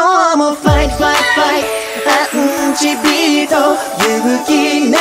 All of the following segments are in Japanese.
今日もファイトファイトファイトアンチビート勇気な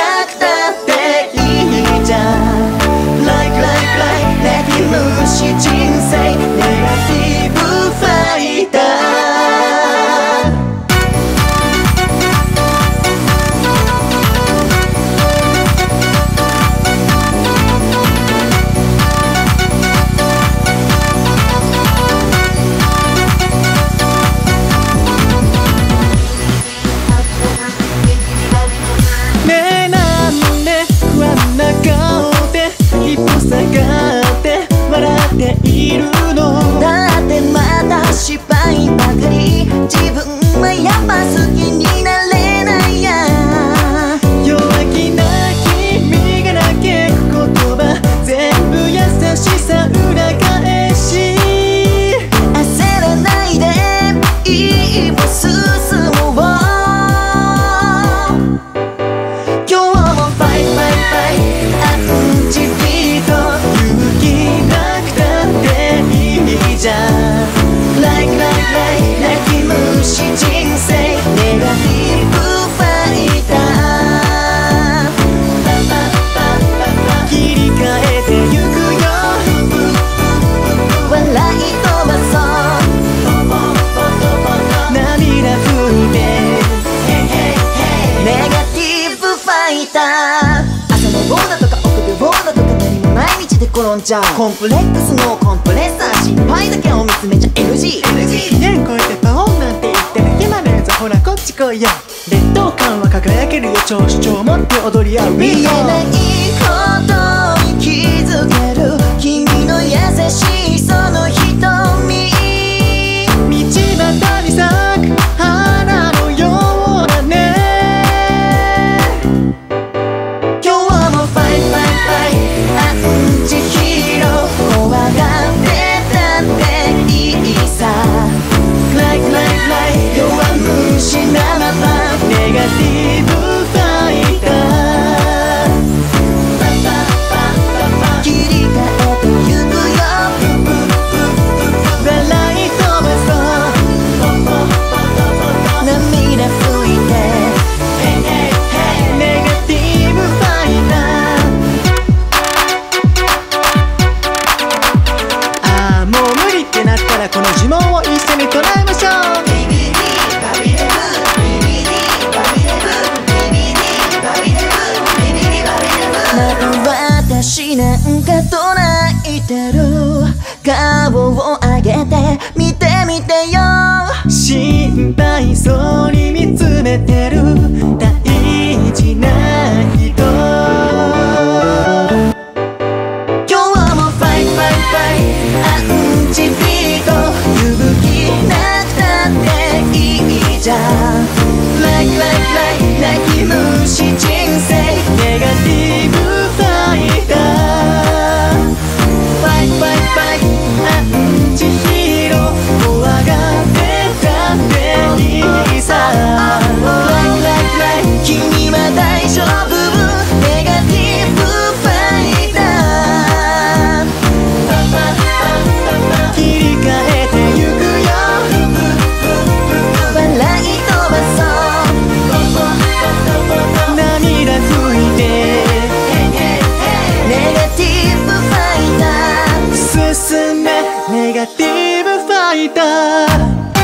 転んじゃうコンプレックスのコンプレッサー失敗だけを見つめちゃ NG NG 年越えてパオンなんて言ってる決まやつ。ほらこっち来いや劣等感は輝けるよ。兆主張持って踊り合う。言えないことに気づなこの呪文を一緒に唱えましょう私なんかと泣いてる顔を上げて見てみてよ心配そうに見つめていいじゃん Like like like 泣き虫人生ネガティブネガティブファイター